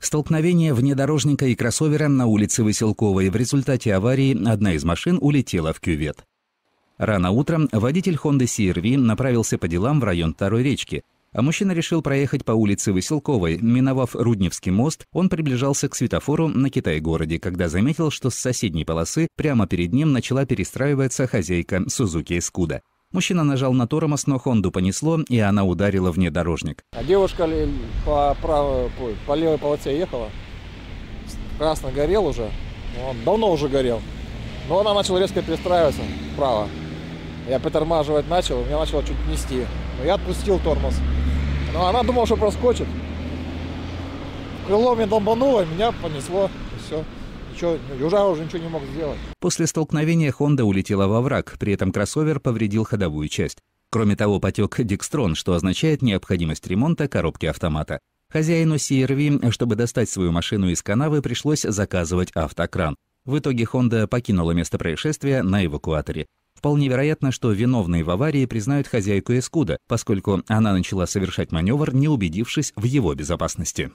Столкновение внедорожника и кроссовера на улице Василковой. В результате аварии одна из машин улетела в кювет. Рано утром водитель Honda CR-V направился по делам в район Второй речки, а мужчина решил проехать по улице Василковой. Миновав Рудневский мост, он приближался к светофору на Китай-городе, когда заметил, что с соседней полосы прямо перед ним начала перестраиваться хозяйка Сузуки Эскуда. Мужчина нажал на тормоз, но Хонду понесло, и она ударила внедорожник. А девушка по, правой, по, левой полосе ехала. Красно горел уже. Он давно уже горел. Но она начала резко перестраиваться вправо. Я притормаживать начал, меня начало чуть нести. Но я отпустил тормоз. Но она думала, что проскочит. Крыло мне долбануло, меня понесло. И все ничего, уже уже ничего не мог сделать. После столкновения Honda улетела во враг, при этом кроссовер повредил ходовую часть. Кроме того, потек декстрон, что означает необходимость ремонта коробки автомата. Хозяину CRV, чтобы достать свою машину из канавы, пришлось заказывать автокран. В итоге Honda покинула место происшествия на эвакуаторе. Вполне вероятно, что виновные в аварии признают хозяйку Эскуда, поскольку она начала совершать маневр, не убедившись в его безопасности.